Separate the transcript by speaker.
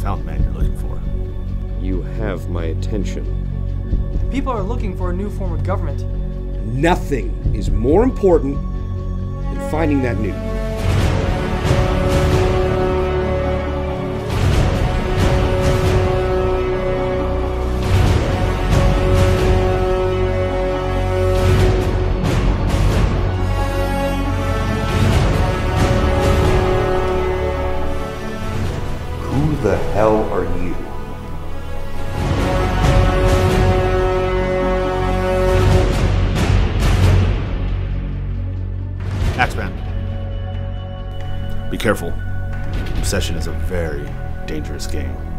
Speaker 1: found the man you're looking for. You have my attention.
Speaker 2: People are looking for a new form of government.
Speaker 1: Nothing is more important than finding that new.
Speaker 3: The hell are you?
Speaker 4: Axeman. Be careful. Obsession is a very dangerous game.